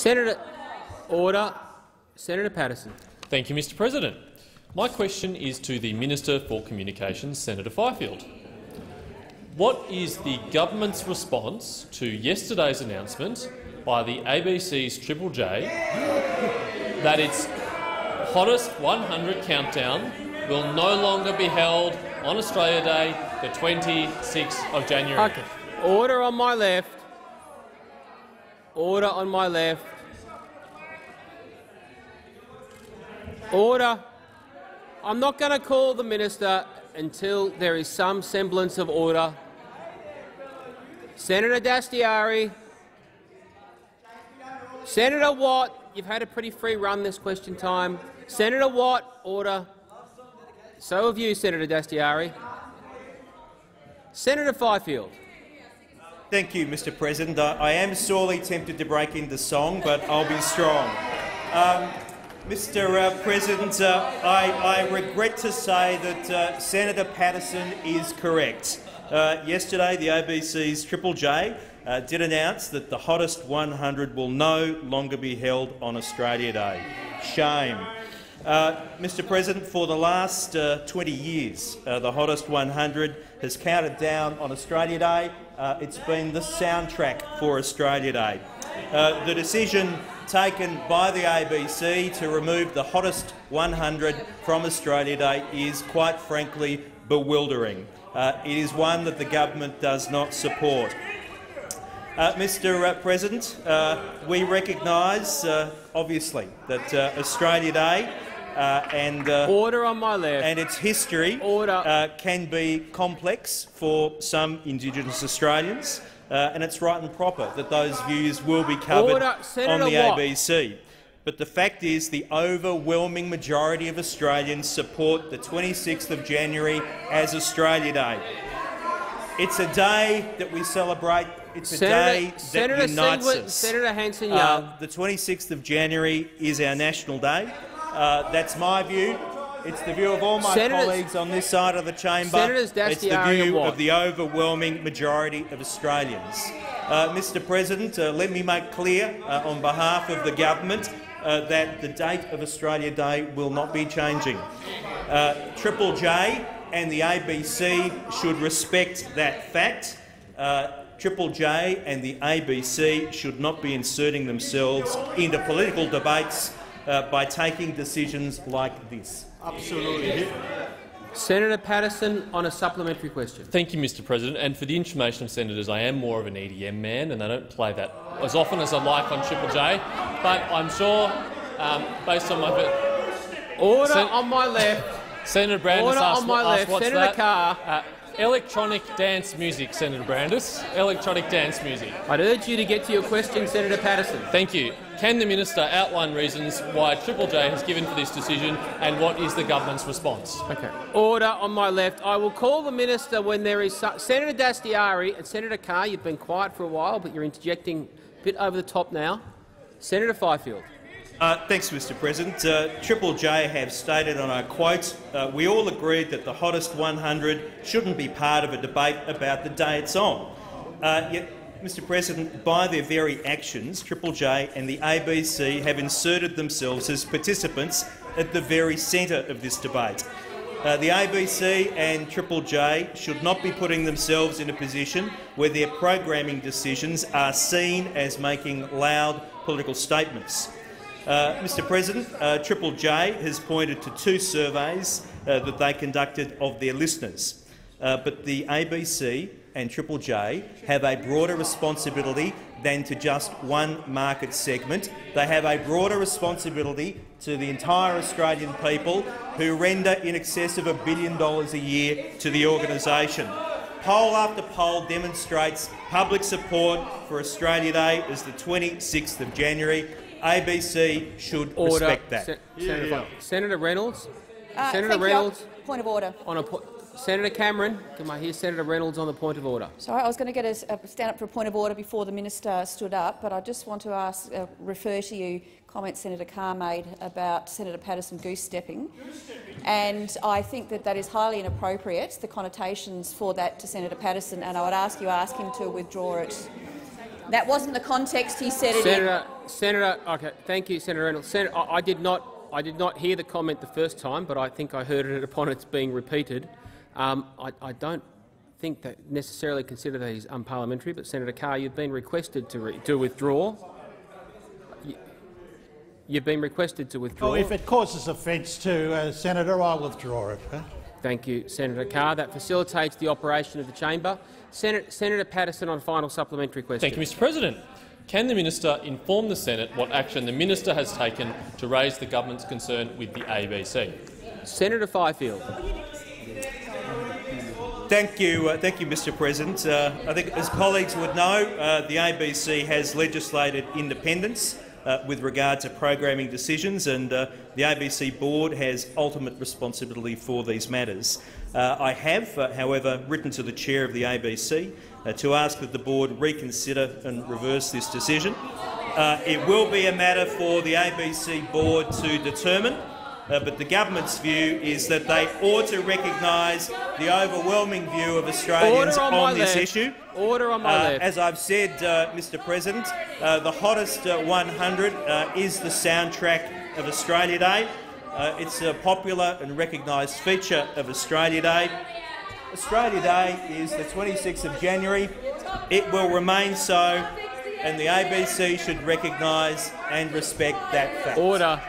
Senator, order. Senator Paterson. Thank you, Mr President. My question is to the Minister for Communications, Senator Fifield. What is the government's response to yesterday's announcement by the ABC's Triple J that its hottest 100 countdown will no longer be held on Australia Day, the 26th of January? Okay. Order on my left. Order on my left. Order. I'm not going to call the minister until there is some semblance of order. Senator Dastyari. Senator Watt, you've had a pretty free run this question time. Senator Watt, order. So have you, Senator Dastyari. Senator Fifield. Thank you, Mr President. I am sorely tempted to break into song, but I'll be strong. Um, Mr uh, President, uh, I, I, regret to say that uh, Senator Paterson is correct. Uh, yesterday, the ABC's Triple J uh, did announce that the hottest 100 will no longer be held on Australia Day. Shame. Uh, Mr President, for the last 20 years, the hottest 100 has counted down on Australia Day. it's been the soundtrack for Australia Day. The decision taken by the ABC to remove the hottest 100 from Australia Day is, quite frankly, bewildering. Uh, it is one that the government does not support. Uh, Mr uh, President, uh, we recognise, uh, obviously, that uh, Australia Day and order on my left and its history order. can be complex for some Indigenous Australians. Uh, and it's right and proper that those views will be covered on the Watt. ABC. But the fact is the overwhelming majority of Australians support the 26th of January as Australia Day. It's a day that we celebrate. It's a Senator, day that Senator unites Siegel, us. Senator Hanson-Young. Uh, the 26th of January is our national day. Uh, that's my view. It's the view of all my Senators, colleagues on this side of the chamber. Senators it's the view of the overwhelming majority of Australians. Uh, Mr President, uh, let me make clear uh, on behalf of the government uh, that the date of Australia Day will not be changing. Uh, Triple J and the ABC should respect that fact. Uh, Triple J and the ABC should not be inserting themselves into political debates by taking decisions like this. Absolutely. Senator Paterson on a supplementary question. Thank you, Mr President. And for the information of senators, I am more of an EDM man, and I don't play that as often as I'd like on Triple J. But I'm sure, um, based on my order Sen on my left, Senator Brandis order asked, on my asked left, what's Senator that? Carr. Uh, electronic dance music, Senator Brandis. Electronic dance music. I'd urge you to get to your question, Senator Paterson. Thank you. Can the minister outline reasons why Triple J has given for this decision and what is the government's response? Okay. Order on my left. I will call the minister when there is Senator Dastyari and Senator Carr. You've been quiet for a while, but you're interjecting a bit over the top now. Senator Fifield. Uh, thanks, Mr President. Uh, Triple J have stated, and I quote, uh, we all agreed that the hottest 100 shouldn't be part of a debate about the day it's on. Uh, yet Mr President, by their very actions, Triple J and the ABC have inserted themselves as participants at the very centre of this debate. Uh, the ABC and Triple J should not be putting themselves in a position where their programming decisions are seen as making loud political statements. Uh, Mr President, uh, Triple J has pointed to two surveys uh, that they conducted of their listeners, uh, but the ABC and Triple J have a broader responsibility than to just one market segment. They have a broader responsibility to the entire Australian people who render in excess of a billion dollars a year to the organisation. Poll after poll demonstrates public support for Australia Day as the 26th of January. ABC should Order. respect that. Se Senator, yeah. Senator, Reynolds. Uh, Senator Reynolds. You. Point of order. On a po Senator Cameron, can I hear Senator Reynolds on the point of order? Sorry, I was going to get a, a stand up for a point of order before the minister stood up, but I just want to ask, uh, refer to you comments Senator Carr made about Senator Paterson goose stepping, and I think that that is highly inappropriate. The connotations for that to Senator Paterson, and I would ask you ask him to withdraw it. That wasn't the context he said it Senator, Senator, okay, thank you, Senator Reynolds. Senator, I, I, did not, I did not hear the comment the first time, but I think I heard it upon its being repeated. Um, I, I, don't think that necessarily consider that he's unparliamentary, but Senator Carr, you've been requested to, to withdraw. You've been requested to withdraw. Oh, if it causes offence to uh, Senator, I'll withdraw it. Huh? Thank you, Senator Carr. That facilitates the operation of the chamber. Senator, Senator Paterson on final supplementary question. Thank you, Mr President. Can the minister inform the Senate what action the minister has taken to raise the government's concern with the ABC? Senator Fifield. Thank you, uh, thank you, Mr. President. Uh, I think, as colleagues would know, uh, the ABC has legislated independence uh, with regard to programming decisions, and uh, the ABC board has ultimate responsibility for these matters. Uh, I have, uh, however, written to the chair of the ABC uh, to ask that the board reconsider and reverse this decision. Uh, it will be a matter for the ABC board to determine uh, but the government's view is that they ought to recognise the overwhelming view of Australians on, on this left. issue. Order on my uh, left. As I've said, uh, Mr President, uh, the hottest uh, 100 uh, is the soundtrack of Australia Day. it's a popular and recognised feature of Australia Day. Australia Day is the 26th of January. It will remain so, and the ABC should recognise and respect that fact. Order.